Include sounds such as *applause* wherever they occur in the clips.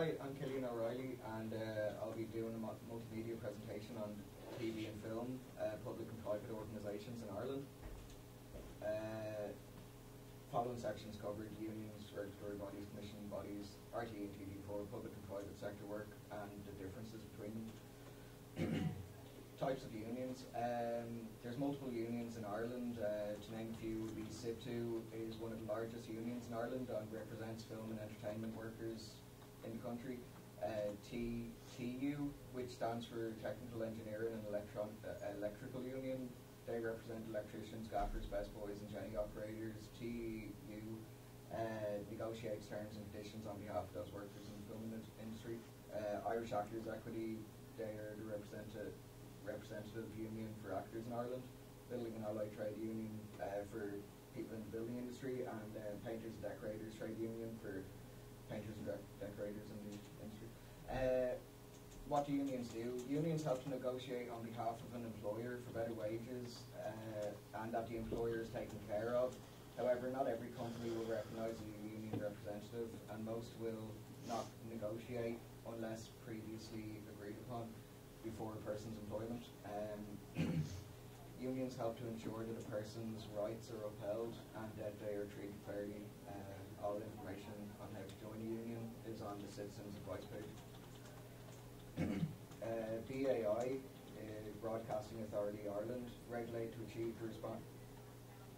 Hi, I'm Killian O'Reilly, and uh, I'll be doing a multimedia presentation on TV and film, uh, public and private organisations in Ireland. Uh, following sections covered unions, regulatory bodies, commissioning bodies, RTE and TG4, public and private sector work, and the differences between. *coughs* Types of unions. Um, there's multiple unions in Ireland. Uh, to name a few, would be SIPTU is one of the largest unions in Ireland and represents film and entertainment workers in the country. Uh, TEEU, which stands for Technical Engineering and Electron, uh, Electrical Union, they represent electricians, gaffers, best boys, and jenny operators. TEEU uh, negotiates terms and conditions on behalf of those workers in the film in- industry. Uh, Irish Actors Equity, they are the representative, representative union for actors in Ireland. Building and Allied Trade Union uh, for people in the building industry, and uh, Painters and Decorators Trade Union for painters and dec- decorators in the industry. Uh, what do unions do? Unions help to negotiate on behalf of an employer for better wages uh, and that the employer is taken care of. However, not every company will recognise a union representative and most will not negotiate unless previously agreed upon before a person's employment. Um, *coughs* unions help to ensure that a person's rights are upheld and that they are treated fairly. Uh, all on how to join a union is on the Citizens Advice page. uh, BAI, uh, Broadcasting Authority Ireland, regulate to achieve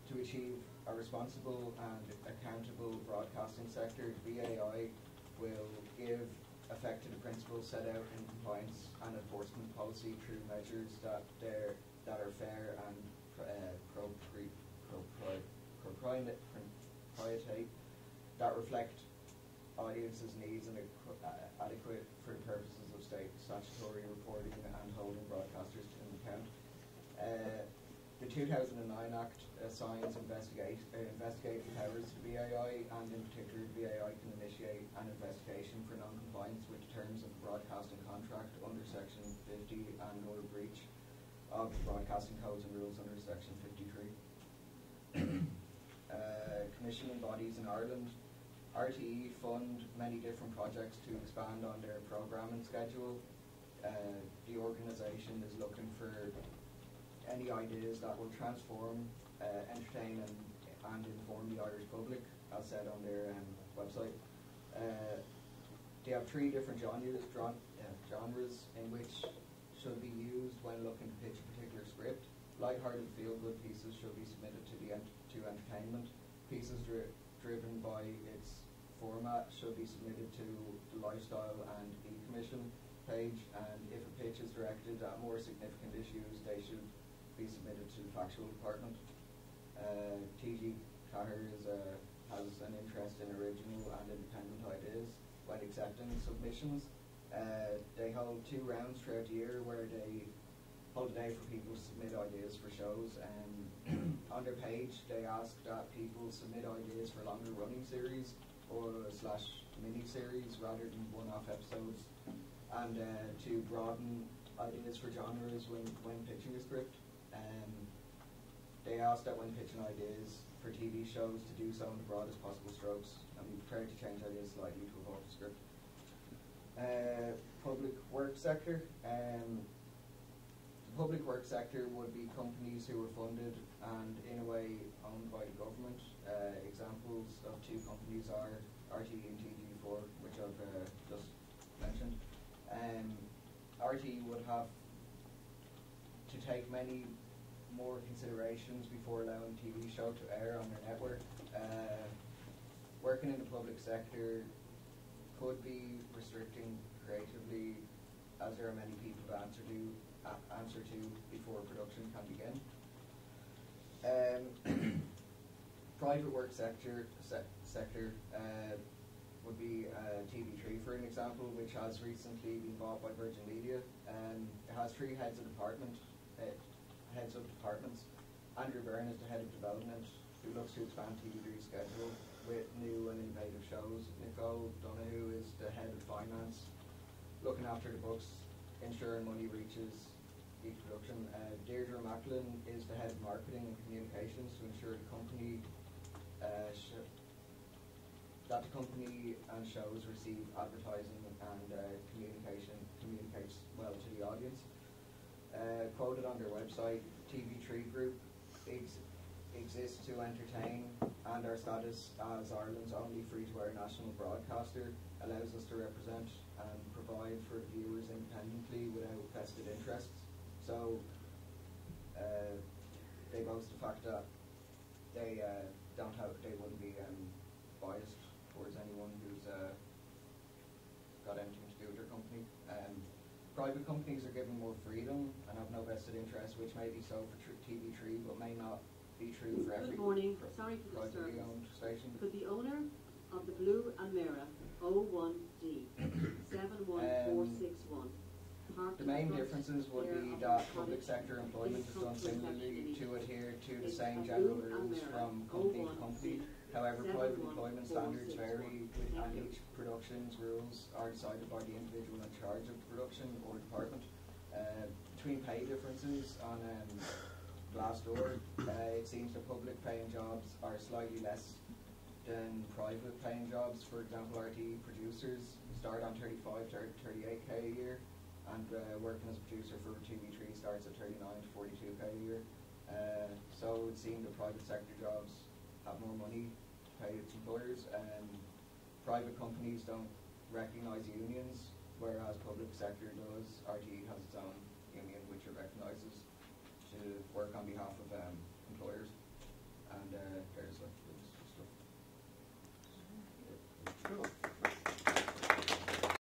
to achieve a responsible and accountable broadcasting sector. BAI will give effect to the principles set out in compliance and enforcement policy through measures that they're, that are fair and uh, propri- propri- propri- proprietary that reflect audiences' needs and uh, adequate for purposes of state statutory reporting and holding broadcasters to account. Uh, the 2009 Act assigns investigate, uh, investigative powers to BAI, and in particular, BAI can initiate an investigation for non-compliance with the terms of the broadcasting contract under Section 50 and or breach of the broadcasting codes and rules under Section 53. *coughs* uh, commissioning bodies in Ireland. RTE fund many different projects to expand on their programming schedule. Uh, the organisation is looking for any ideas that will transform, uh, entertain and, and inform the Irish public, as said on their um, website. Uh, they have three different genres, uh, genres in which should be used when looking to pitch a particular script. Light-hearted feel-good pieces should be submitted to the ent- to entertainment. Pieces dri- driven by its format should be submitted to the Lifestyle and E-Commission page, and if a pitch is directed at more significant issues, they should be submitted to the factual department. Uh, TG Ceathair is, uh, has an interest in original and independent ideas when accepting submissions. Uh, they hold two rounds throughout the year where they hold a day for people to submit ideas for shows. And *clears throat* on their page, they ask that people submit ideas for longer running series or slash mini series rather than one-off episodes, and uh, to broaden ideas for genres when, when pitching a script. Um, they asked that when pitching ideas for TV shows to do so in the broadest possible strokes and be prepared to change ideas slightly to evolve the script. Uh, public work sector. Um, the public work sector would be companies who are funded and in a way owned by the government. Uh, examples of two companies are RTE and TG4, which I've uh, just mentioned. Um, RTE would have to take many more considerations before allowing TV show to air on their network. Uh, working in the public sector could be restricting creatively, as there are many people to answer to answer to before production can begin. Um, *clears throat* private work sector se- sector uh, would be uh, TV3 for an example, which has recently been bought by Virgin Media. Um, it has three heads of department, uh, heads of departments. Andrew Byrne is the head of development, who looks to expand TV3's schedule with new and innovative shows. Nicole Donahue is the head of finance, looking after the books, ensuring money reaches each production. Uh, Deirdre Macklin is the head of marketing and communications to ensure the company uh, that the company and shows receive advertising and uh, communication communicates well to the audience. Uh, quoted on their website, TV3 Group ex exists to entertain, and our status as Ireland's only free-to-air national broadcaster allows us to represent and provide for viewers independently without vested interests. So uh, they boast the fact that they uh, don't have, they wouldn't be um, biased towards anyone who's uh, got anything to do with their company. Um, private companies are given more freedom and have no vested interest, which may be so for tr- TV3, but may not be true for every Good morning, sorry for privately disturbance. owned station. Could the owner differences would be that public sector employment is done to similarly to adhere to the same general rules from company to company. However, private employment standards vary and each production's rules are decided by the individual in charge of the production or department. Uh, between pay differences on um, Glassdoor, uh, it seems the public paying jobs are slightly less than private paying jobs. For example, RTE producers start on 35 to 38k a year, and uh, working as a producer for TV3 starts at 39 to 42k a year. Uh, so it would seem the private sector jobs have more money to pay its employers, and private companies don't recognise unions, whereas public sector does. RTE has its own union which it recognises to work on behalf of um, employers.